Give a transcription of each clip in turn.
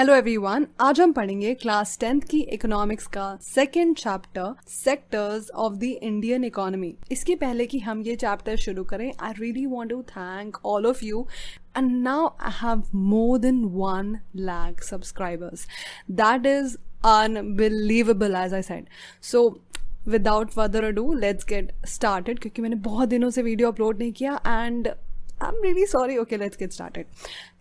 Hello everyone आज हम पढ़ेंगे क्लास टेंथ की इकोनॉमिक्स का second chapter sectors of the Indian economy इसके पहले कि हम ये चैप्टर शुरू करें I really want to thank all of you and now I have more than 1 lakh subscribers that is unbelievable as I said. So without further ado, let's get started क्योंकि मैंने बहुत दिनों से वीडियो अपलोड नहीं किया and I am really sorry okay let's get started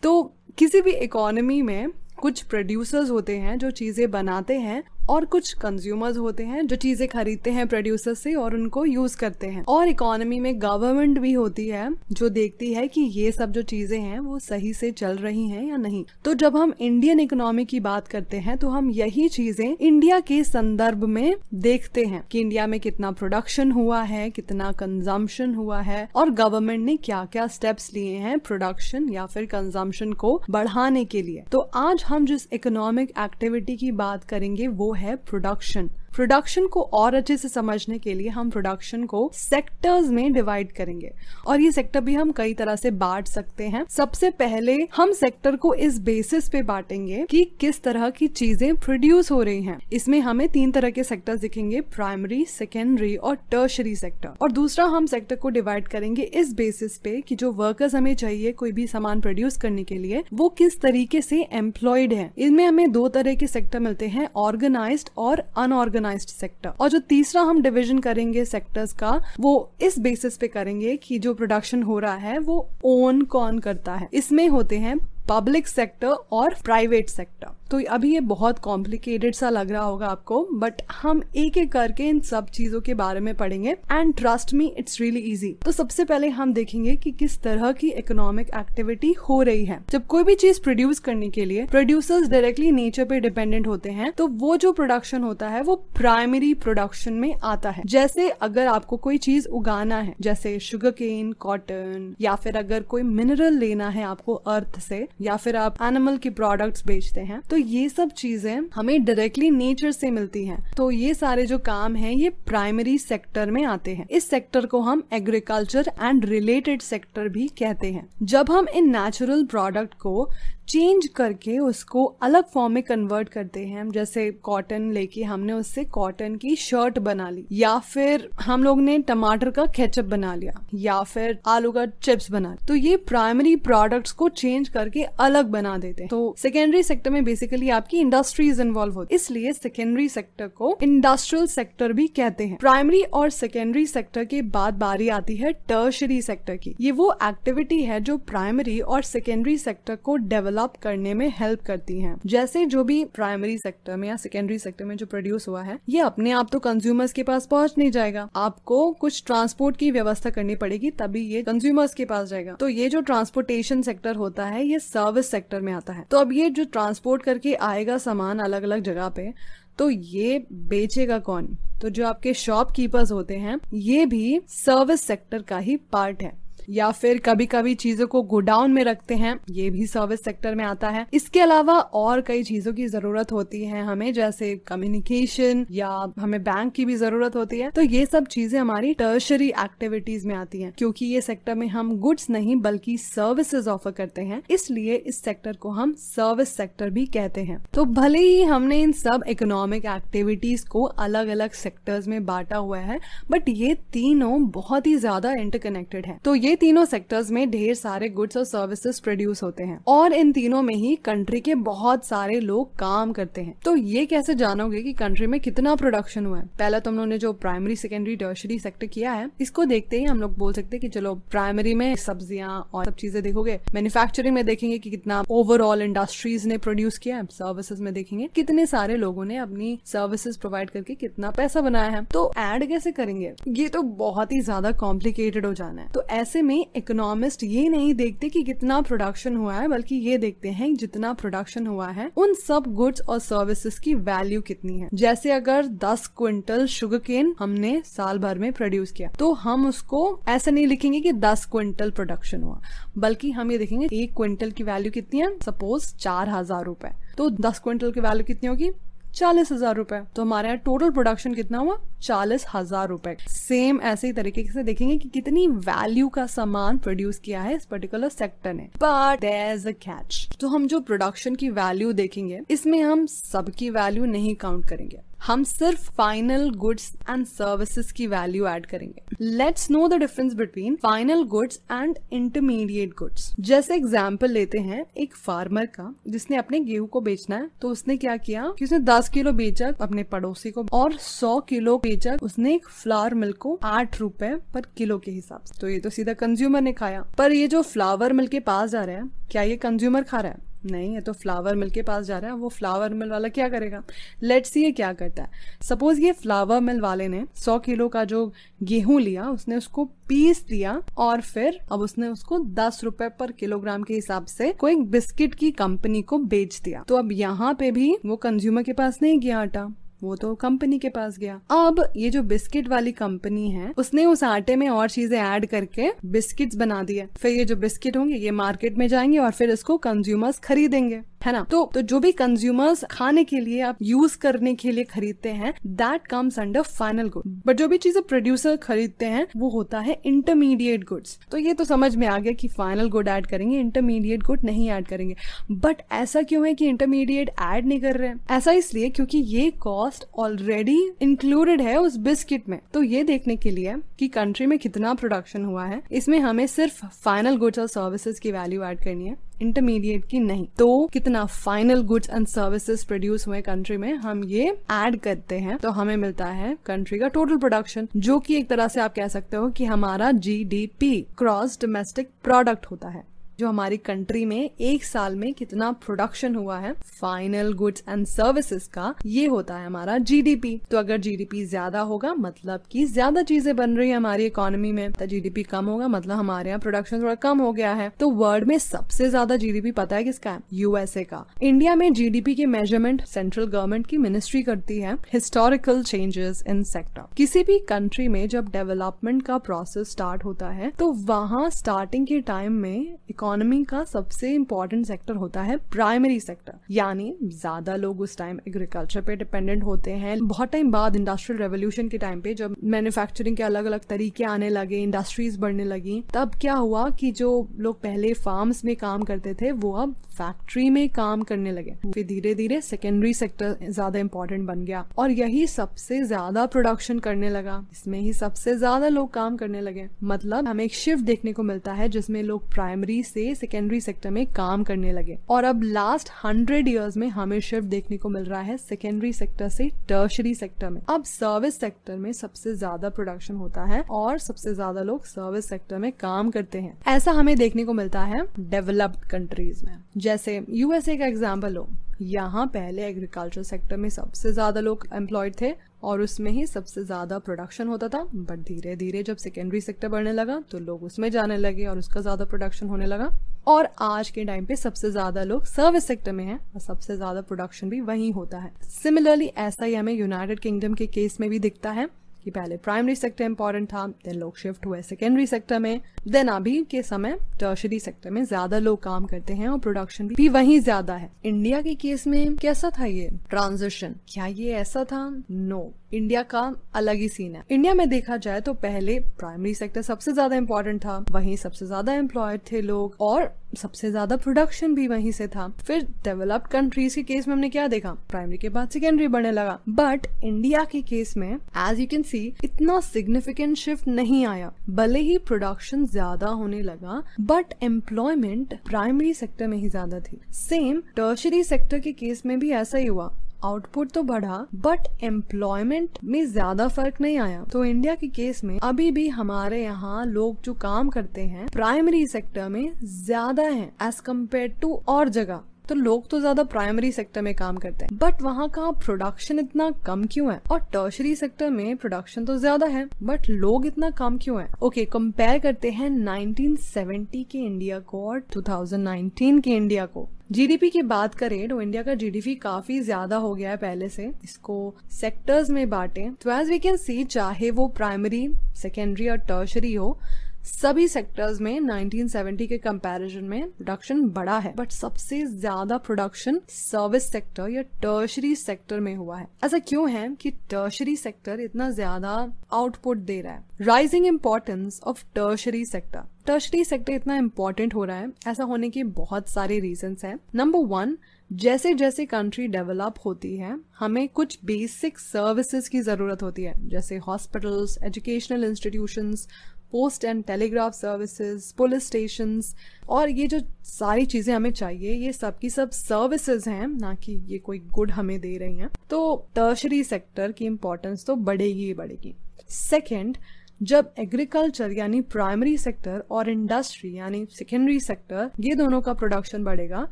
तो किसी भी इकोनॉमी में कुछ प्रोड्यूसर्स होते हैं जो चीज़ें बनाते हैं और कुछ कंज्यूमर्स होते हैं जो चीज़ें खरीदते हैं प्रोड्यूसर से और उनको यूज़ करते हैं। और इकोनॉमी में गवर्नमेंट भी होती है जो देखती है कि ये सब जो चीज़ें हैं वो सही से चल रही हैं या नहीं। तो जब हम इंडियन इकोनॉमी की बात करते हैं तो हम यही चीज़ें इंडिया के संदर्भ में देखते हैं कि इंडिया में कितना प्रोडक्शन हुआ है, कितना कंजम्पशन हुआ है और गवर्नमेंट ने क्या क्या स्टेप्स लिए हैं प्रोडक्शन या फिर कंजम्पशन को बढ़ाने के लिए। तो आज हम जिस इकोनॉमिक एक्टिविटी की बात करेंगे वो है प्रोडक्शन प्रोडक्शन को और अच्छे से समझने के लिए हम प्रोडक्शन को सेक्टर्स में डिवाइड करेंगे। और ये सेक्टर भी हम कई तरह से बांट सकते हैं। सबसे पहले हम सेक्टर को इस बेसिस पे बांटेंगे कि किस तरह की चीज़ें प्रोड्यूस हो रही हैं। इसमें हमें तीन तरह के सेक्टर दिखेंगे प्राइमरी सेकेंडरी और टर्शरी सेक्टर और दूसरा हम सेक्टर को डिवाइड करेंगे इस बेसिस पे कि जो वर्कर्स हमें चाहिए कोई भी सामान प्रोड्यूस करने के लिए, वो किस तरीके से एम्प्लॉयड है। इनमें हमें दो तरह के सेक्टर मिलते हैं ऑर्गेनाइज और अनऑर्गेनाइज ऑर्गेनाइज्ड सेक्टर और जो तीसरा हम डिविजन करेंगे सेक्टर्स का, वो इस बेसिस पे करेंगे कि जो प्रोडक्शन हो रहा है, वो ओन कौन करता है? इसमें होते हैं पब्लिक सेक्टर और प्राइवेट सेक्टर तो अभी ये बहुत कॉम्प्लिकेटेड सा लग रहा होगा आपको बट हम एक एक करके इन सब चीज़ों के बारे में पढ़ेंगे and trust me it's really easy तो सबसे पहले हम देखेंगे कि किस तरह की इकोनॉमिक एक्टिविटी हो रही है। जब कोई भी चीज़ प्रोड्यूस करने के लिए प्रोड्यूसर्स डायरेक्टली नेचर पे डिपेंडेंट होते हैं तो वो जो प्रोडक्शन होता है, वो प्राइमरी प्रोडक्शन में आता है। जैसे अगर आपको कोई चीज़ उगाना है, जैसे शुगर केन कॉटन या फिर अगर कोई मिनरल लेना है आपको अर्थ से, या फिर आप एनिमल के प्रोडक्ट्स बेचते हैं तो ये सब चीज़ें हमें डायरेक्टली नेचर से मिलती हैं। तो ये सारे जो काम हैं, ये प्राइमरी सेक्टर में आते हैं। इस सेक्टर को हम एग्रीकल्चर एंड रिलेटेड सेक्टर भी कहते हैं। जब हम इन नेचुरल प्रोडक्ट को चेंज करके उसको अलग फॉर्म में कन्वर्ट करते हैं जैसे कॉटन लेके हमने उससे कॉटन की शर्ट बना ली। या फिर हम लोग ने टमाटर का केचप बना लिया। या फिर आलू का चिप्स बना तो ये प्राइमरी प्रोडक्ट्स को चेंज करके अलग बना देते हैं। तो सेकेंडरी सेक्टर में बेसिकली आपकी इंडस्ट्रीज़ इन्वॉल्व होती इसलिए सेकेंडरी सेक्टर को इंडस्ट्रियल सेक्टर भी कहते हैं। प्राइमरी और सेकेंडरी सेक्टर के बाद बारी आती है टर्शरी सेक्टर की। ये वो एक्टिविटी है जो प्राइमरी और सेकेंडरी सेक्टर को डेवलप डेवलप करने में हेल्प करती हैं। जैसे जो भी प्राइमरी सेक्टर में या सेकेंडरी सेक्टर में जो प्रोड्यूस हुआ है, ये अपने आप तो कंज्यूमर्स के पास पहुँच नहीं जाएगा। आपको कुछ ट्रांसपोर्ट की व्यवस्था करनी पड़ेगी, तभी ये कंज्यूमर्स के पास जाएगा। तो ये जो ट्रांसपोर्टेशन सेक्टर होता है, ये सर्विस सेक्टर में आता है। तो अब ये जो ट्रांसपोर्ट करके आएगा सामान अलग अलग जगह पे तो ये बेचेगा कौन? तो जो आपके शॉपकीपर्स होते हैं, ये भी सर्विस सेक्टर का ही पार्ट है। या फिर कभी कभी चीज़ों को गोडाउन में रखते हैं, ये भी सर्विस सेक्टर में आता है। इसके अलावा और कई चीज़ों की ज़रूरत होती है हमें, जैसे कम्युनिकेशन या हमें बैंक की भी ज़रूरत होती है। तो ये सब चीज़ें हमारी टर्शरी एक्टिविटीज़ में आती हैं, क्योंकि ये सेक्टर में हम गुड्स नहीं, बल्कि सर्विसेज़ ऑफ़र करते हैं। इसलिए इस सेक्टर को हम सर्विस सेक्टर भी कहते हैं। तो भले ही हमने इन सब इकोनॉमिक एक्टिविटीज़ को अलग अलग सेक्टर्स में बांटा हुआ है बट ये तीनों बहुत ही ज़्यादा इंटरकनेक्टेड है। तो ये तीनों सेक्टर्स में ढेर सारे गुड्स और सर्विसेज़ प्रोड्यूस होते हैं। और इन तीनों में ही कंट्री के बहुत सारे लोग काम करते हैं। तो ये कैसे जानोगे कि कंट्री में कितना प्रोडक्शन हुआ है? पहले तो लोगों ने जो प्राइमरी सेकेंडरी टर्शरी सेक्टर किया है, इसको देखते ही हम लोग बोल सकते हैं कि चलो प्राइमरी में सब्ज़ियाँ और सब चीज़ें देखोगे मैन्युफैक्चरिंग में देखेंगे कि कितना ओवरऑल इंडस्ट्रीज़ ने प्रोड्यूस किया है सर्विसेज़ में देखेंगे, कितने सारे लोगों ने अपनी सर्विसेज़ प्रोवाइड करके कितना पैसा बनाया है। तो एड कैसे करेंगे? ये तो बहुत ही ज़्यादा कॉम्प्लिकेटेड हो जाना है। तो ऐसे में इकोनॉमिस्ट ये नहीं देखते कि कितना प्रोडक्शन हुआ है, बल्कि ये देखते हैं जितना प्रोडक्शन हुआ है, उन सब गुड्स और सर्विसेज़ की वैल्यू कितनी है। जैसे अगर 10 क्विंटल शुगर केन हमने साल भर में प्रोड्यूस किया तो हम उसको ऐसा नहीं लिखेंगे कि 10 क्विंटल प्रोडक्शन हुआ, बल्कि हम ये देखेंगे एक क्विंटल की वैल्यू कितनी है सपोज़ चार हज़ार रूपए। तो दस क्विंटल की वैल्यू कितनी होगी? चालीस हज़ार रुपए। तो हमारे यहाँ टोटल प्रोडक्शन कितना हुआ? चालीस हज़ार रुपए। सेम ऐसे ही तरीके से देखेंगे कि कितनी वैल्यू का सामान प्रोड्यूस किया है इस पर्टिकुलर सेक्टर ने। बट एज अ कैच तो हम जो प्रोडक्शन की वैल्यू देखेंगे, इसमें हम सबकी वैल्यू नहीं काउंट करेंगे। हम सिर्फ़ final goods and services value add add करेंगे। Let's know the difference between final goods and intermediate goods जैसे एग्ज़ाम्पल लेते हैं, एक फार्मर का, जिसने अपने गेहूँ को बेचना है तो उसने क्या किया कि उसने दस किलो बेचा अपने पड़ोसी को और सौ किलो बेचा उसने एक फ्लावर मिल्क को आठ रुपए पर किलो के हिसाब से। तो ये तो सीधा कंज्यूमर ने खाया। पर ये जो फ्लावर मिल के पास जा रहा है, क्या ये कंज्यूमर खा रहा है? नहीं, ये तो फ्लावर मिल के पास जा रहा है, वो फ्लावर मिल वाला क्या करेगा? लेट्स ये क्या करता है। सपोज़ ये फ्लावर मिल वाले ने सौ किलो का जो गेहूँ लिया, उसने उसको पीस दिया और फिर अब उसने उसको दस रुपए पर किलोग्राम के हिसाब से कोई बिस्किट की कंपनी को बेच दिया। तो अब यहाँ पे भी वो कंज्यूमर के पास नहीं गया आटा। वो तो कंपनी के पास गया। अब ये जो बिस्किट वाली कंपनी है, उसने उस आटे में और चीज़ें ऐड करके बिस्किट्स बना दिए। फिर ये जो बिस्किट होंगे, ये मार्केट में जाएँगे और फिर इसको कंज्यूमर्स खरीदेंगे, है ना? तो तो जो भी कंज्यूमर्स खाने के लिए आप यूज़ करने के लिए खरीदते हैं that comes under final good but जो भी चीज़ें प्रोड्यूसर खरीदते हैं, वो होता है इंटरमीडिएट गुड्स तो ये तो समझ में आ गया कि फाइनल गुड ऐड करेंगे इंटरमीडिएट गुड नहीं ऐड करेंगे. बट ऐसा क्यों है कि इंटरमीडिएट ऐड नहीं कर रहे हैं? ऐसा इसलिए क्योंकि ये कॉस्ट ऑलरेडी इंक्लूडेड है उस बिस्किट में। तो ये देखने के लिए कि कंट्री में कितना प्रोडक्शन हुआ है, इसमें हमें सिर्फ़ फाइनल गुड्स और सर्विसेज़ की वैल्यू ऐड करनी है इंटरमीडिएट की नहीं। तो कितना final goods and services produce हुए कंट्री में, हम ये ऐड करते हैं तो हमें मिलता है कंट्री का टोटल प्रोडक्शन जो कि एक तरह से आप कह सकते हो कि हमारा जीडीपी क्रॉस डोमेस्टिक प्रोडक्ट होता है। जो हमारी कंट्री में एक साल में कितना प्रोडक्शन हुआ है फाइनल गुड्स एंड सर्विसेज़ का, ये होता है हमारा जीडीपी तो अगर जीडीपी ज़्यादा होगा मतलब कि ज़्यादा चीज़ें बन रही है हमारी इकोनॉमी में तो जीडीपी कम होगा मतलब हमारे यहाँ प्रोडक्शन थोड़ा कम हो गया है। तो वर्ल्ड में सबसे ज़्यादा जीडीपी पता है किसका है? यूएसए का। इंडिया में जीडीपी के मेज़रमेंट सेंट्रल गवर्नमेंट की मिनिस्ट्री करती है हिस्टोरिकल चेंजेस इन सेक्टर किसी भी कंट्री में जब डेवलपमेंट का प्रोसेस स्टार्ट होता है तो वहाँ स्टार्टिंग के टाइम में इकोनॉमी का सबसे इम्पोर्टेंट सेक्टर होता है प्राइमरी सेक्टर यानी ज़्यादा लोग उस टाइम एग्रीकल्चर पे डिपेंडेंट होते हैं. बहुत टाइम बाद इंडस्ट्रियल रेवोल्यूशन के टाइम पे जब मैन्युफैक्चरिंग के अलग अलग तरीके आने लगे इंडस्ट्रीज़ बढ़ने लगी, तब क्या हुआ कि जो लोग पहले फार्म्स में काम करते थे, वो अब फैक्ट्री में काम करने लगे. फिर धीरे धीरे सेकेंडरी सेक्टर ज़्यादा इंपॉर्टेंट बन गया और यही सबसे ज़्यादा प्रोडक्शन करने लगा. इसमें ही सबसे ज़्यादा लोग काम करने लगे. मतलब हमें एक शिफ्ट देखने को मिलता है जिसमें लोग प्राइमरी से से सेकेंडरी सेक्टर में काम करने लगे। और अब लास्ट हंड्रेड ईयर्स में हमें शिफ्ट देखने को मिल रहा है सेकेंडरी सेक्टर से टर्शरी सेक्टर में। अब सर्विस सेक्टर में सबसे ज़्यादा प्रोडक्शन होता है और सबसे ज़्यादा लोग सर्विस सेक्टर में काम करते हैं। ऐसा हमें देखने को मिलता है डेवलप्ड कंट्रीज़ में। जैसे यूएसए का एग्ज़ाम्पल हो यहाँ पहले एग्रीकल्चर सेक्टर में सबसे ज़्यादा लोग एम्प्लॉयड थे। और उसमें ही सबसे ज़्यादा प्रोडक्शन होता था। बट धीरे धीरे जब सेकेंडरी सेक्टर बढ़ने लगा तो लोग उसमें जाने लगे और उसका ज़्यादा प्रोडक्शन होने लगा। और आज के टाइम पे सबसे ज़्यादा लोग सर्विस सेक्टर में हैं और सबसे ज़्यादा प्रोडक्शन भी वहीं होता है। सिमिलरली ऐसा ही हमें यूनाइटेड किंगडम के केस में भी दिखता है। कि पहले प्राइमरी सेक्टर इंपॉर्टेंट था देन लोग शिफ्ट हुए सेकेंडरी सेक्टर में देन अभी के समय टर्शरी सेक्टर में ज़्यादा लोग काम करते हैं और प्रोडक्शन भी वहीं ज़्यादा है। इंडिया के केस में कैसा था ये? ट्रांजिशन क्या ये ऐसा था? No no. इंडिया का अलग ही सीन है। इंडिया में देखा जाए तो पहले प्राइमरी सेक्टर सबसे ज़्यादा इंपॉर्टेंट था, वहीं सबसे ज़्यादा एम्प्लॉयड थे लोग और सबसे ज़्यादा प्रोडक्शन भी वहीं से था। फिर डेवलप्ड कंट्रीज़ के केस में हमने क्या देखा? प्राइमरी के बाद सेकेंडरी बढ़ने लगा। बट इंडिया के केस में एज यू कैन सी इतना सिग्निफिकेंट शिफ्ट नहीं आया। भले ही प्रोडक्शन ज़्यादा होने लगा बट एम्प्लॉयमेंट प्राइमरी सेक्टर में ही ज़्यादा थी। सेम टर्शरी सेक्टर के केस में भी ऐसा ही हुआ। आउटपुट तो बढ़ा बट एम्प्लॉयमेंट में ज़्यादा फ़र्क नहीं आया। तो इंडिया के केस में अभी भी हमारे यहाँ लोग जो काम करते हैं प्राइमरी सेक्टर में ज़्यादा है एज कंपेयर टू और जगह। तो लोग तो ज़्यादा प्राइमरी सेक्टर में काम करते हैं। बट वहाँ का प्रोडक्शन इतना कम क्यों है? और टर्शरी सेक्टर में प्रोडक्शन तो ज़्यादा है बट लोग इतना कम क्यों है? ओके okay, कंपेयर करते हैं 1970 के इंडिया को और 2019 के इंडिया को। जीडीपी की बात करें तो इंडिया का जीडीपी काफ़ी ज़्यादा हो गया है पहले से। इसको सेक्टर्स में बांटे। तो एज वी कैन सी चाहे वो प्राइमरी सेकेंडरी और टर्शरी हो सभी सेक्टर्स में 1970 के कंपैरिजन में प्रोडक्शन बढ़ा है बट सबसे ज़्यादा प्रोडक्शन सर्विस सेक्टर या टर्शरी सेक्टर में हुआ है। ऐसा क्यों है कि टर्शरी सेक्टर इतना ज़्यादा आउटपुट दे रहा है? Rising importance of tertiary sector tertiary sector इतना इम्पोर्टेंट हो रहा है, ऐसा होने के बहुत सारे रीजन हैं। नंबर वन जैसे जैसे कंट्री डेवलप होती है, हमें कुछ बेसिक सर्विसेज़ की ज़रूरत होती है, जैसे hospitals educational institutions post and telegraph services police station और ये जो सारी चीज़ें हमें चाहिए, ये सब की सब सर्विसेज़ हैं, ना कि ये कोई गुड हमें दे रही हैं। तो टर्शरी सेक्टर की इम्पोर्टेंस तो बढ़ेगी ही बढ़ेगी। सेकेंड जब एग्रीकल्चर यानी प्राइमरी सेक्टर और इंडस्ट्री यानी सेकेंडरी सेक्टर ये दोनों का प्रोडक्शन बढ़ेगा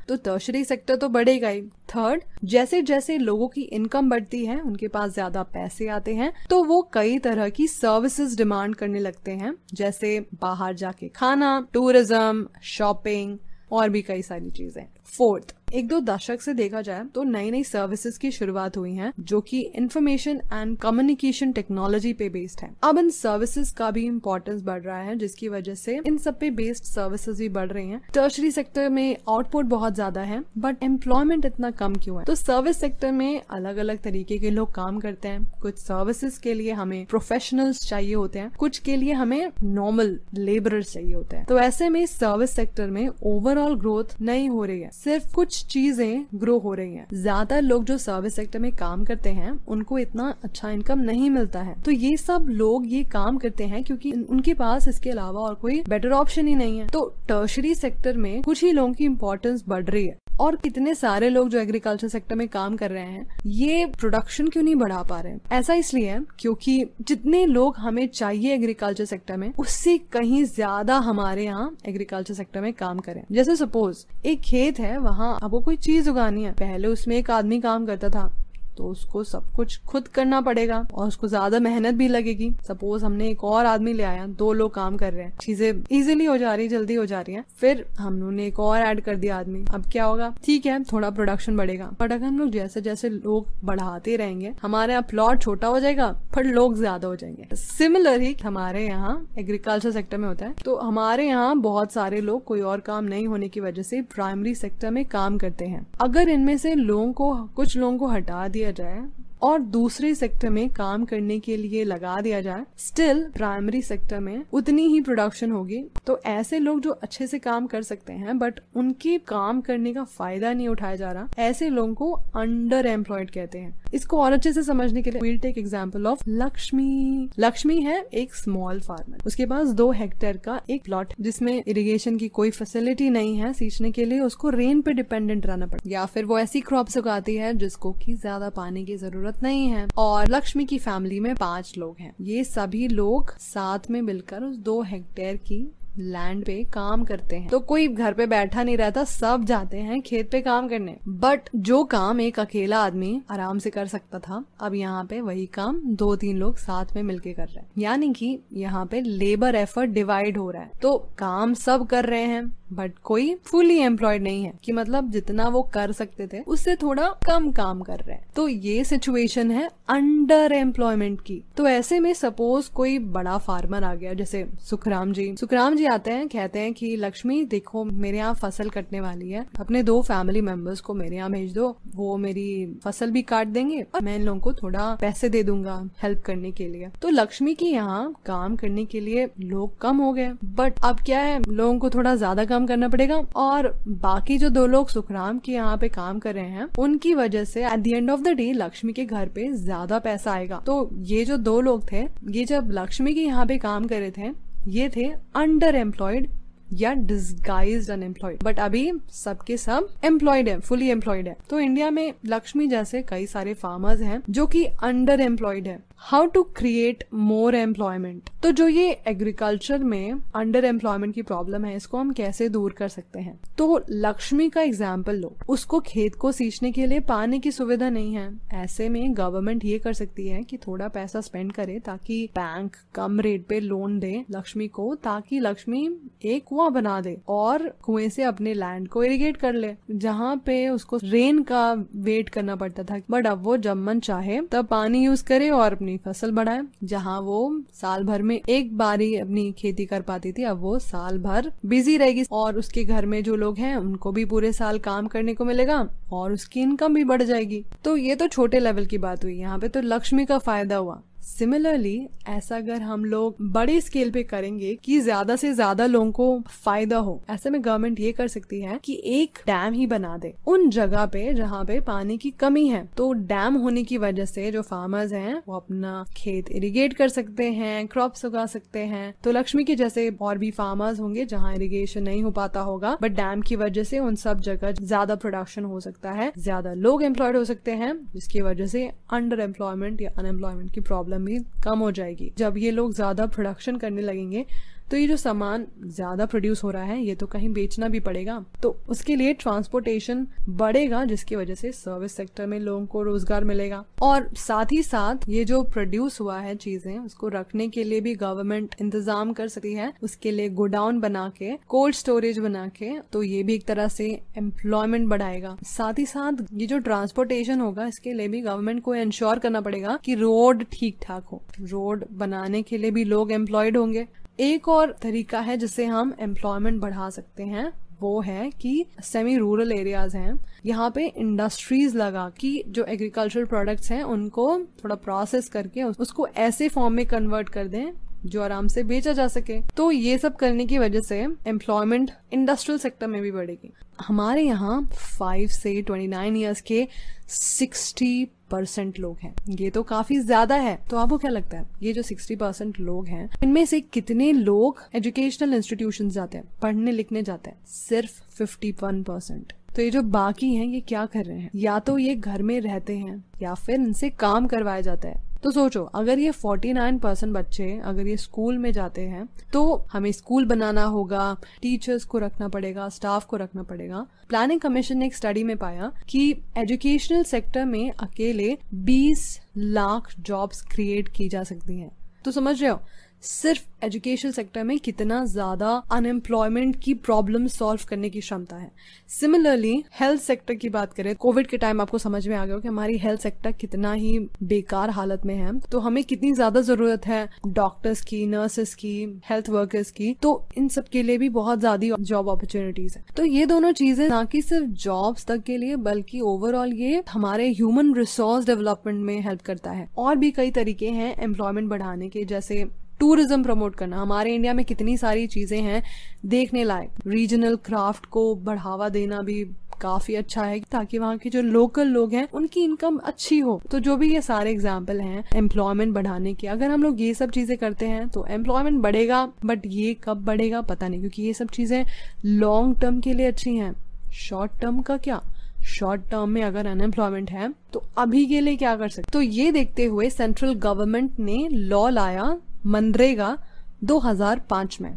तो टर्शरी सेक्टर तो बढ़ेगा ही। थर्ड जैसे जैसे लोगों की इनकम बढ़ती है, उनके पास ज़्यादा पैसे आते हैं तो वो कई तरह की सर्विसेज़ डिमांड करने लगते हैं, जैसे बाहर जाके खाना टूरिज़्म शॉपिंग और भी कई सारी चीज़ें। फोर्थ एक दो दशक से देखा जाए तो नई नई सर्विसेज़ की शुरुआत हुई है, जो कि इंफॉर्मेशन एंड कम्युनिकेशन टेक्नोलॉजी पे बेस्ड है। अब इन सर्विसेज़ का भी इम्पोर्टेंस बढ़ रहा है, जिसकी वजह से इन सब पे बेस्ड सर्विसेज़ भी बढ़ रही हैं। टर्शरी सेक्टर में आउटपुट बहुत ज़्यादा है बट एम्प्लॉयमेंट इतना कम क्यों है? तो सर्विस सेक्टर में अलग अलग तरीके के लोग काम करते हैं। कुछ सर्विसेज़ के लिए हमें प्रोफेशनल्स चाहिए होते हैं, कुछ के लिए हमें नॉर्मल लेबर चाहिए होते हैं। तो ऐसे में सर्विस सेक्टर में ओवरऑल ग्रोथ नहीं हो रही है। सिर्फ़ कुछ चीज़ें ग्रो हो रही हैं। ज़्यादा लोग जो सर्विस सेक्टर में काम करते हैं, उनको इतना अच्छा इनकम नहीं मिलता है। तो ये सब लोग ये काम करते हैं क्योंकि उनके पास इसके अलावा और कोई बेटर ऑप्शन ही नहीं है। तो टर्शरी सेक्टर में कुछ ही लोगों की इम्पोर्टेंस बढ़ रही है। और कितने सारे लोग जो एग्रीकल्चर सेक्टर में काम कर रहे हैं, ये प्रोडक्शन क्यों नहीं बढ़ा पा रहे ऐसा इसलिए है क्योंकि जितने लोग हमें चाहिए एग्रीकल्चर सेक्टर में, उससे कहीं ज़्यादा हमारे यहाँ एग्रीकल्चर सेक्टर में काम करें। जैसे सपोज़ एक खेत है, वहाँ आपको कोई चीज़ उगानी है। पहले उसमें एक आदमी काम करता था। तो उसको सब कुछ खुद करना पड़ेगा और उसको ज़्यादा मेहनत भी लगेगी। सपोज़ हमने एक और आदमी ले आया, दो लोग काम कर रहे हैं। चीज़ें इजीली हो जा रही जल्दी हो जा रही है। फिर हमने एक और ऐड कर दिया आदमी। अब क्या होगा? ठीक है, थोड़ा प्रोडक्शन बढ़ेगा। बट अगर हम लोग जैसे जैसे लोग बढ़ाते रहेंगे, हमारे यहाँ प्लॉट छोटा हो जाएगा, पर लोग ज़्यादा हो जाएँगे। सिमिलर ही हमारे यहाँ एग्रीकल्चर सेक्टर में होता है। तो हमारे यहाँ बहुत सारे लोग कोई और काम नहीं होने की वजह से प्राइमरी सेक्टर में काम करते हैं। अगर इनमें से लोगों को, कुछ लोगों को हटा दिया दिया जाए और दूसरे सेक्टर में काम करने के लिए लगा दिया जाए स्टिल प्राइमरी सेक्टर में उतनी ही प्रोडक्शन होगी। तो ऐसे लोग जो अच्छे से काम कर सकते हैं बट उनके काम करने का फ़ायदा नहीं उठाया जा रहा। ऐसे लोगों को अंडर एम्प्लॉयड कहते हैं। इसको और अच्छे से समझने के लिए will take example of Lakshmi Lakshmi है एक स्मॉल फार्मर उसके पास दो हेक्टेयर का एक प्लॉट जिसमें इरिगेशन की कोई फैसिलिटी नहीं है सींचने के लिए, उसको रेन पे डिपेंडेंट रहना पड़ता या फिर वो ऐसी क्रॉप उगाती है जिसको की ज़्यादा पानी की ज़रूरत नहीं है। और लक्ष्मी की फैमिली में पाँच लोग हैं। ये सभी लोग साथ में मिलकर उस दो हेक्टेयर की लैंड पे काम करते हैं। तो कोई घर पे बैठा नहीं रहता, सब जाते हैं खेत पे काम करने। बट जो काम एक अकेला आदमी आराम से कर सकता था, अब यहाँ पे वही काम दो तीन लोग साथ में मिलके कर रहे हैं। यानी कि यहाँ पे लेबर एफर्ट डिवाइड हो रहा है। तो काम सब कर रहे हैं बट कोई फुली एम्प्लॉयड नहीं है। कि मतलब जितना वो कर सकते थे, उससे थोड़ा कम काम कर रहे हैं। तो ये सिचुएशन है अंडर एम्प्लॉयमेंट की। तो ऐसे में सपोज़ कोई बड़ा फार्मर आ गया, जैसे सुखराम जी। सुखराम जी आते हैं, कहते हैं कि, लक्ष्मी, देखो, मेरे यहाँ फ़सल कटने वाली है। अपने दो फैमिली मेंबर्स को मेरे यहाँ भेज दो। वो मेरी फ़सल भी काट देंगे और मैं इन लोगों को थोड़ा पैसे दे दूँगा हेल्प करने के लिए. तो लक्ष्मी की यहाँ काम करने के लिए लोग कम हो गए। बट अब क्या है? लोगों को थोड़ा ज़्यादा काम करना पड़ेगा। और बाकी जो दो लोग सुखराम के यहाँ पे काम कर रहे हैं, उनकी वजह से at the end of the day Lakshmi के घर पे ज़्यादा पैसा आएगा। तो ये जो दो लोग थे, ये जब लक्ष्मी के यहाँ पे काम कर रहे थे ये थे अंडर एम्प्लॉयड या डिस्गाइज अनएम्प्लॉयड बट अभी सबके सब एम्प्लॉयड है फुली एम्प्लॉयड है. तो इंडिया में लक्ष्मी जैसे कई सारे फार्मर्स हैं जो कि अंडर एम्प्लॉयड है। How to create more employment तो जो ये एग्रीकल्चर में अंडर एम्प्लॉयमेंट की प्रॉब्लम है, इसको हम कैसे दूर कर सकते हैं? तो लक्ष्मी का एग्ज़ाम्पल लो। उसको खेत को सींचने के लिए पानी की सुविधा नहीं है। ऐसे में गवर्नमेंट ये कर सकती है कि थोड़ा पैसा स्पेंड करे ताकि बैंक कम रेट पे लोन दे लक्ष्मी को, ताकि लक्ष्मी एक कुआँ बना दे और कुएँ से अपने लैंड को इरिगेट कर ले। जहाँ पे उसको रेन का वेट करना पड़ता था। बट अब वो जब मन चाहे, तब पानी यूज़ करे और अपनी फ़सल बढ़ाए, जहाँ वो साल भर में एक बार ही अपनी खेती कर पाती थी। अब वो साल भर बिज़ी रहेगी और उसके घर में जो लोग हैं, उनको भी पूरे साल काम करने को मिलेगा और उसकी इनकम भी बढ़ जाएगी। तो ये तो छोटे लेवल की बात हुई। यहाँ पे तो लक्ष्मी का फ़ायदा हुआ। सिमिलरली ऐसा अगर हम लोग बड़े स्केल पे करेंगे कि ज़्यादा से ज़्यादा लोगों को फ़ायदा हो, ऐसे में गवर्नमेंट ये कर सकती है कि एक डैम ही बना दे। उन जगह पे जहाँ पे पानी की कमी है तो डैम होने की वजह से जो फार्मर्स हैं, वो अपना खेत इरिगेट कर सकते हैं क्रॉप्स उगा सकते हैं। तो लक्ष्मी के जैसे और भी फार्मर्स होंगे जहाँ इरिगेशन नहीं हो पाता होगा बट डैम की वजह से उन सब जगह ज़्यादा प्रोडक्शन हो सकता है, ज़्यादा लोग एम्प्लॉयड हो सकते हैं, जिसकी वजह से अंडर एम्प्लॉयमेंट या अनएम्प्लॉयमेंट की प्रॉब्लम कम हो जाएगी। जब ये लोग ज़्यादा प्रोडक्शन करने लगेंगे तो ये जो सामान ज़्यादा प्रोड्यूस हो रहा है, ये तो कहीं बेचना भी पड़ेगा। तो उसके लिए ट्रांसपोर्टेशन बढ़ेगा, जिसकी वजह से सर्विस सेक्टर में लोगों को रोज़गार मिलेगा। और साथ ही साथ ये जो प्रोड्यूस हुआ है चीज़ें, उसको रखने के लिए भी गवर्नमेंट इंतज़ाम कर सकती है। उसके लिए गोडाउन बना के कोल्ड स्टोरेज बना के तो ये भी एक तरह से एम्प्लॉयमेंट बढ़ाएगा। साथ ही साथ ये जो ट्रांसपोर्टेशन होगा, इसके लिए भी गवर्नमेंट को इंश्योर करना पड़ेगा कि रोड ठीक ठाक हो। रोड बनाने के लिए भी लोग एम्प्लॉयड होंगे। एक और तरीका है जिससे हम एम्प्लॉयमेंट बढ़ा सकते हैं, वो है कि सेमी रूरल एरियाज़ हैं। यहाँ पे इंडस्ट्रीज़ लगा कि जो एग्रीकल्चरल प्रोडक्ट्स हैं, उनको थोड़ा प्रोसेस करके उसको ऐसे फॉर्म में कन्वर्ट कर दें जो आराम से बेचा जा सके। तो ये सब करने की वजह से एम्प्लॉयमेंट इंडस्ट्रियल सेक्टर में भी बढ़ेगी। हमारे यहाँ फाइव से ट्वेंटी नाइन ईयर्स के सिक्सटी परसेंट लोग हैं। ये तो काफ़ी ज़्यादा है। तो आपको क्या लगता है, ये जो सिक्सटी परसेंट लोग हैं, इनमें से कितने लोग एजुकेशनल इंस्टीट्यूशन जाते हैं, पढ़ने लिखने जाते हैं? सिर्फ़ फिफ्टी वन परसेंट। तो ये जो बाकी हैं, ये क्या कर रहे हैं? या तो ये घर में रहते हैं, या फिर इनसे काम करवाया जाता है। तो सोचो, अगर ये 49 परसेंट बच्चे, अगर ये स्कूल में जाते हैं तो हमें स्कूल बनाना होगा टीचर्स को रखना पड़ेगा स्टाफ को रखना पड़ेगा। प्लानिंग कमीशन ने एक स्टडी में पाया कि एजुकेशनल सेक्टर में अकेले 20 लाख जॉब्स क्रिएट की जा सकती हैं। तो समझ रहे हो? सिर्फ़ एजुकेशन सेक्टर में कितना ज़्यादा अनएम्प्लॉयमेंट की प्रॉब्लम सॉल्व करने की क्षमता है। सिमिलरली हेल्थ सेक्टर की बात करें कोविड के टाइम आपको समझ में आ गया कि हमारी हेल्थ सेक्टर कितना ही बेकार हालत में है। तो हमें कितनी ज़्यादा ज़रूरत है डॉक्टर्स की नर्सेस की हेल्थ वर्कर्स की। तो इन सब के लिए भी बहुत ज़्यादा जॉब अपॉर्चुनिटीज़ है। तो ये दोनों चीज़ें ना कि सिर्फ़ जॉब्स तक के लिए, बल्कि ओवरऑल ये हमारे ह्यूमन रिसोर्स डेवलपमेंट में हेल्प करता है। और भी कई तरीके हैं एम्प्लॉयमेंट बढ़ाने के, जैसे टूरिज़्म प्रमोट करना, हमारे इंडिया में कितनी सारी चीज़ें हैं, देखने लायक। रीजनल क्राफ्ट को बढ़ावा देना भी काफ़ी अच्छा है, ताकि वहाँ के जो लोकल लोग हैं, उनकी इनकम अच्छी हो। तो जो भी ये सारे एग्ज़ाम्पल हैं एम्प्लॉयमेंट बढ़ाने के, अगर हम लोग ये सब चीज़ें करते हैं तो एम्प्लॉयमेंट बढ़ेगा बट ये कब बढ़ेगा, पता नहीं, क्योंकि ये सब चीज़ें लॉन्ग टर्म के लिए अच्छी हैं। शॉर्ट टर्म का क्या? शॉर्ट टर्म में अगर अनएम्प्लॉयमेंट है तो अभी के लिए क्या कर सकते तो ये देखते हुए सेंट्रल गवर्नमेंट ने लॉ लाया मनरेगा 2005 में,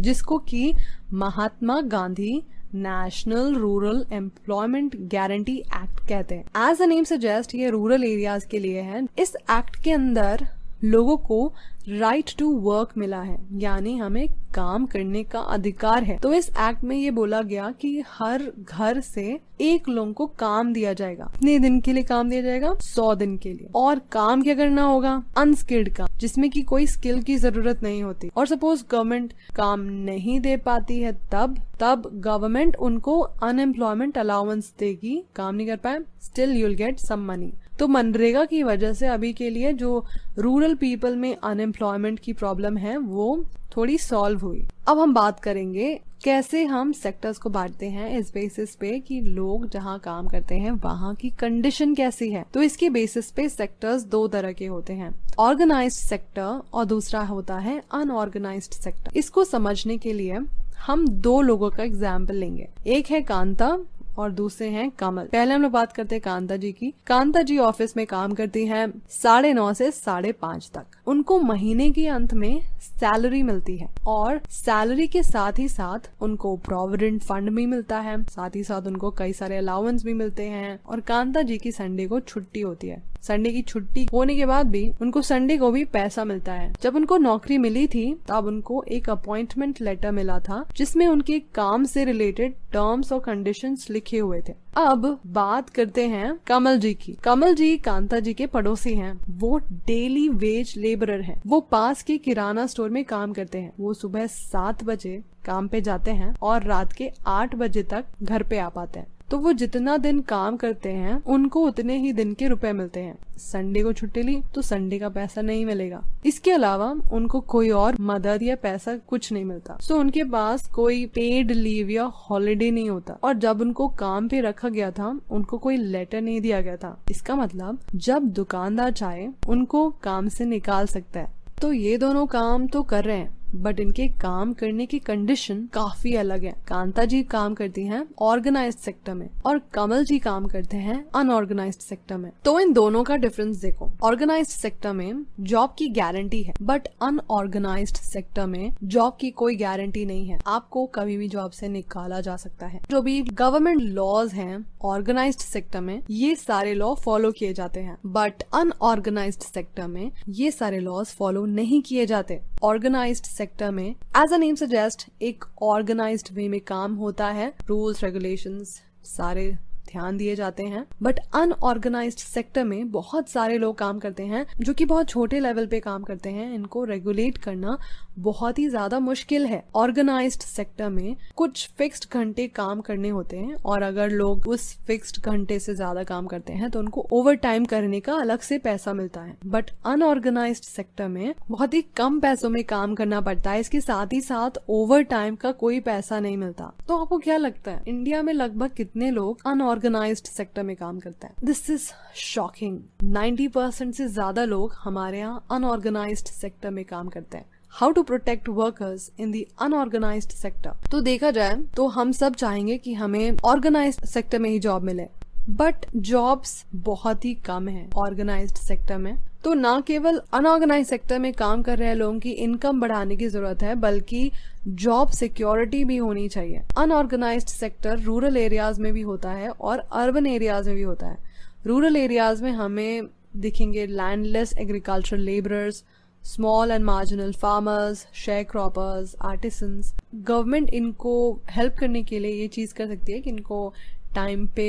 जिसको कि Mahatma Gandhi National Rural Employment Guarantee Act कहते हैं। एज अ नेम सजेस्ट ये रूरल एरियाज़ के लिए है। इस एक्ट के अंदर लोगों को राइट टू वर्क मिला है, यानी हमें काम करने का अधिकार है। तो इस एक्ट में ये बोला गया कि हर घर से एक लोगों को काम दिया जाएगा। कितने दिन के लिए काम दिया जाएगा? सौ दिन के लिए। और काम क्या करना होगा? अनस्किल्ड काम, जिसमें कि कोई स्किल की ज़रूरत नहीं होती। और सपोज़ गवर्नमेंट काम नहीं दे पाती है, तब तब गवर्नमेंट उनको अनएम्प्लॉयमेंट अलाउंस देगी, काम नहीं कर पाए still you'll get some money तो मनरेगा की वजह से अभी के लिए जो रूरल पीपल में अनएम्प्लॉयमेंट की प्रॉब्लम है, वो थोड़ी सॉल्व हुई। अब हम बात करेंगे कैसे हम सेक्टर्स को बांटते हैं इस बेसिस पे कि लोग जहाँ काम करते हैं, वहाँ की कंडीशन कैसी है। तो इसके बेसिस पे सेक्टर्स दो तरह के होते हैं। ऑर्गेनाइज्ड सेक्टर और दूसरा होता है अनऑर्गेनाइज्ड सेक्टर इसको समझने के लिए हम दो लोगों का एग्ज़ाम्पल लेंगे। एक है कांता और दूसरे हैं कमल। पहले हम लोग बात करते हैं कांता जी की। कांता जी ऑफ़िस में काम करती हैं साढ़े नौ से साढ़े पाँच तक। उनको महीने के अंत में सैलरी मिलती है और सैलरी के साथ ही साथ उनको प्रोविडेंट फंड भी मिलता है। साथ ही साथ उनको कई सारे अलाउंस भी मिलते हैं और कांता जी की संडे को छुट्टी होती है। संडे की छुट्टी होने के बाद भी उनको संडे को भी पैसा मिलता है। जब उनको नौकरी मिली थी, तब उनको एक अपॉइंटमेंट लेटर मिला था, जिसमें उनके काम से रिलेटेड टर्म्स और कंडीशंस लिखे हुए थे। अब बात करते हैं कमल जी की। कमल जी कांता जी के पड़ोसी हैं। वो डेली वेज लेबरर हैं। वो पास के किराना स्टोर में काम करते हैं। वो सुबह सात बजे काम पे जाते हैं और रात के आठ बजे तक घर पे आ पाते हैं। तो वो जितना दिन काम करते हैं, उनको उतने ही दिन के रुपए मिलते हैं। संडे को छुट्टी ली तो संडे का पैसा नहीं मिलेगा। इसके अलावा उनको कोई और मदद या पैसा कुछ नहीं मिलता। सो उनके पास कोई पेड लीव या हॉलीडे नहीं होता। और जब उनको काम पे रखा गया था, उनको कोई लेटर नहीं दिया गया था। इसका मतलब जब दुकानदार चाहे, उनको काम से निकाल सकता है। तो ये दोनों काम तो कर रहे हैं। बट इनके काम करने की कंडीशन काफ़ी अलग है। कांता जी काम करती हैं ऑर्गेनाइज्ड सेक्टर में और कमल जी काम करते हैं अनऑर्गेनाइज्ड सेक्टर में। तो इन दोनों का डिफरेंस देखो। ऑर्गेनाइज्ड सेक्टर में जॉब की गारंटी है बट अनऑर्गेनाइज्ड सेक्टर में जॉब की कोई गारंटी नहीं है। आपको कभी भी जॉब से निकाला जा सकता है। जो भी गवर्नमेंट लॉज हैं ऑर्गेनाइज्ड सेक्टर में, ये सारे लॉ फॉलो किए जाते हैं। बट अनऑर्गेनाइज्ड सेक्टर में ये सारे लॉज फॉलो नहीं किए जाते। ऑर्गेनाइज्ड सेक्टर में एज अ नेम सजेस्ट एक ऑर्गेनाइज्ड वे में काम होता है रूल्स रेगुलेशंस सारे ध्यान दिए जाते हैं। बट अनऑर्गेनाइज्ड सेक्टर में बहुत सारे लोग काम करते हैं, जो कि बहुत छोटे लेवल पे काम करते हैं। इनको रेगुलेट करना बहुत ही ज़्यादा मुश्किल है। ऑर्गेनाइज्ड सेक्टर में कुछ फिक्स्ड घंटे काम करने होते हैं, और अगर लोग उस फिक्स्ड घंटे से ज़्यादा काम करते हैं तो उनको ओवर टाइम करने का अलग से पैसा मिलता है। बट अनऑर्गेनाइज सेक्टर में बहुत ही कम पैसों में काम करना पड़ता है। इसके साथ ही साथ ओवर टाइम का कोई पैसा नहीं मिलता। तो आपको क्या लगता है इंडिया में लगभग कितने लोग अनऑर्गेनाइज्ड सेक्टर में काम करता है। दिस इज़ शॉकिंग 90 परसेंट से ज़्यादा लोग हमारे यहाँ अनऑर्गेनाइज्ड सेक्टर में काम करते हैं। How to protect workers in the unorganised sector तो देखा जाए तो हम सब चाहेंगे कि हमें ऑर्गेनाइज सेक्टर में ही जॉब मिले। बट जॉब्स बहुत ही कम है। ऑर्गेनाइज सेक्टर में तो ना केवल अनऑर्गेनाइज सेक्टर में काम कर रहे लोगों की इनकम बढ़ाने की ज़रूरत है, बल्कि जॉब सिक्योरिटी भी होनी चाहिए। अनऑर्गेनाइज सेक्टर रूरल एरियाज़ में भी होता है और अर्बन एरियाज़ में भी होता है। रूरल एरियाज़ में हमें दिखेंगे landless agriculture labourers small and marginal farmers sharecroppers artisans government इनको हेल्प करने के लिए ये चीज़ कर सकती है कि इनको टाइम पे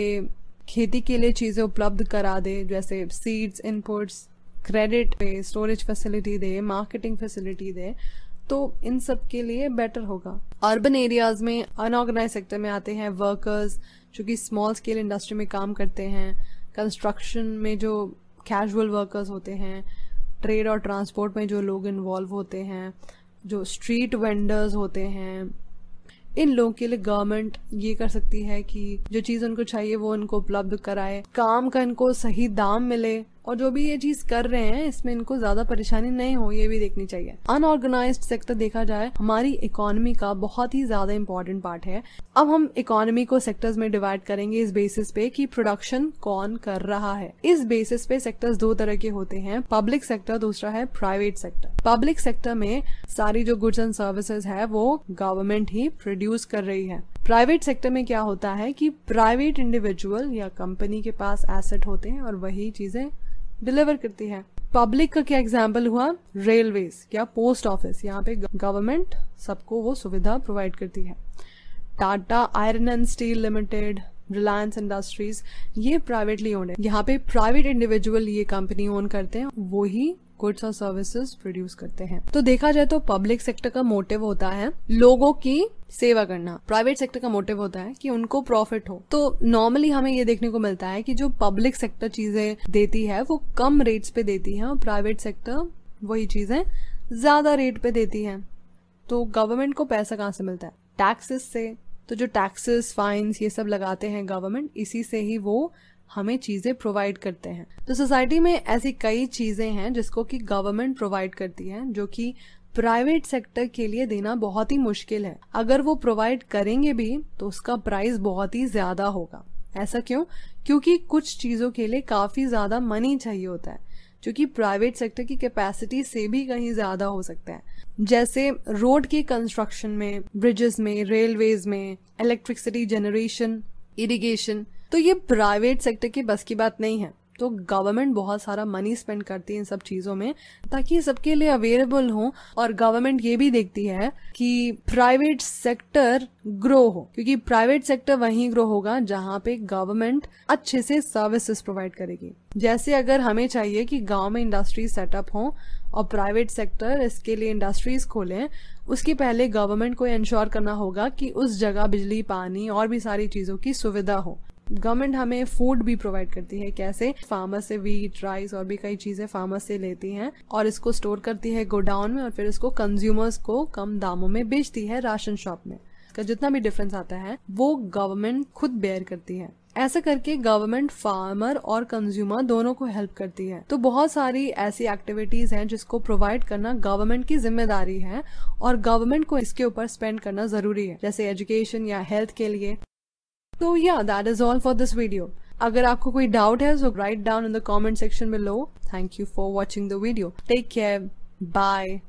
खेती के लिए चीज़ें उपलब्ध करा दे, जैसे सीड्स इनपुट्स क्रेडिट दे स्टोरेज फैसिलिटी दे मार्केटिंग फैसिलिटी दे तो इन सब के लिए बेटर होगा। अर्बन एरियाज़ में अनऑर्गेनाइज सेक्टर में आते हैं वर्कर्स जो कि स्मॉल स्केल इंडस्ट्री में काम करते हैं। कंस्ट्रक्शन में जो कैजुअल वर्कर्स होते हैं ट्रेड और ट्रांसपोर्ट में जो लोग इन्वॉल्व होते हैं, जो स्ट्रीट वेंडर्स होते हैं, इन लोगों के लिए गवर्नमेंट ये कर सकती है कि जो चीज़ उनको चाहिए वो उनको उपलब्ध कराए। काम का इनको सही दाम मिले और जो भी ये चीज़ कर रहे हैं, इसमें इनको ज़्यादा परेशानी नहीं हो, ये भी देखनी चाहिए। अनऑर्गेनाइज सेक्टर देखा जाए, हमारी इकोनॉमी का बहुत ही ज़्यादा इंपॉर्टेंट पार्ट है। अब हम इकोनॉमी को सेक्टर्स में डिवाइड करेंगे इस बेसिस पे कि प्रोडक्शन कौन कर रहा है। इस बेसिस पे सेक्टर्स दो तरह के होते हैं पब्लिक सेक्टर दूसरा है प्राइवेट सेक्टर पब्लिक सेक्टर में सारी जो गुड्स एंड सर्विसेज़ है, वो गवर्नमेंट ही प्रोड्यूस कर रही है। प्राइवेट सेक्टर में क्या होता है कि प्राइवेट इंडिविजुअल या कंपनी के पास एसेट होते हैं और वही चीज़ें डिलीवर करती है। पब्लिक का क्या एग्ज़ाम्पल हुआ? रेलवे या पोस्ट ऑफ़िस यहाँ पे गवर्नमेंट सबको वो सुविधा प्रोवाइड करती है। Tata Iron and Steel Limited Reliance Industries ये प्राइवेटली ओन है। यहाँ पे प्राइवेट इंडिविजुअल ये कंपनी ओन करते हैं, वो ही गुड्स और सर्विसेज़ प्रोड्यूस करते हैं। तो देखा जाए तो पब्लिक सेक्टर का मोटिव होता है लोगों की सेवा करना। प्राइवेट सेक्टर का मोटिव होता है कि उनको प्रॉफिट हो। तो नॉर्मली हमें ये देखने को मिलता है कि जो पब्लिक सेक्टर चीज़ें देती है, वो कम रेट्स पे देती है और प्राइवेट सेक्टर वही चीज़ें ज़्यादा रेट पे देती है। तो गवर्नमेंट को पैसा कहाँ से मिलता है? टैक्सेस से। तो जो टैक्सेस फाइन्स ये सब लगाते हैं गवर्नमेंट इसी से ही वो हमें चीज़ें प्रोवाइड करते हैं। तो सोसाइटी में ऐसी कई चीज़ें हैं जिसको कि गवर्नमेंट प्रोवाइड करती है, जो कि प्राइवेट सेक्टर के लिए देना बहुत ही मुश्किल है। अगर वो प्रोवाइड करेंगे भी तो उसका प्राइस बहुत ही ज़्यादा होगा। ऐसा क्यों? क्योंकि कुछ चीज़ों के लिए काफ़ी ज़्यादा मनी चाहिए होता है, जो कि प्राइवेट सेक्टर की कैपेसिटी से भी कहीं ज़्यादा हो सकता है। जैसे रोड के कंस्ट्रक्शन में ब्रिजेस में रेलवेज में इलेक्ट्रिसिटी जनरेशन इरिगेशन तो ये प्राइवेट सेक्टर की बस की बात नहीं है। तो गवर्नमेंट बहुत सारा मनी स्पेंड करती है इन सब चीज़ों में, ताकि सबके लिए अवेलेबल हो, और गवर्नमेंट ये भी देखती है कि प्राइवेट सेक्टर ग्रो हो, क्योंकि प्राइवेट सेक्टर वहीं ग्रो होगा जहाँ पे गवर्नमेंट अच्छे से सर्विसेज़ प्रोवाइड करेगी। जैसे अगर हमें चाहिए कि गाँव में इंडस्ट्री सेटअप हो, और प्राइवेट सेक्टर इसके लिए इंडस्ट्रीज़ खोलें, उसके पहले गवर्नमेंट को इंश्योर करना होगा कि उस जगह बिजली, पानी और भी सारी चीज़ों की सुविधा हो। गवर्नमेंट हमें फ़ूड भी प्रोवाइड करती है, कैसे? फार्मर से वीट राइस और भी कई चीज़ें फार्मर से लेती हैं और इसको स्टोर करती है गोडाउन में और फिर इसको कंज्यूमर्स को कम दामों में बेचती है राशन शॉप में। का जितना भी डिफरेंस आता है, वो गवर्नमेंट खुद बेयर करती है। ऐसा करके गवर्नमेंट फार्मर और कंज्यूमर दोनों को हेल्प करती है। तो बहुत सारी ऐसी एक्टिविटीज़ हैं जिसको प्रोवाइड करना गवर्नमेंट की ज़िम्मेदारी है और गवर्नमेंट को इसके ऊपर स्पेंड करना ज़रूरी है। जैसे एजुकेशन या हेल्थ के लिए। तो या that is all for this video अगर आपको कोई डाउट है so write down in the comment section में लो thank you for watching the video take care bye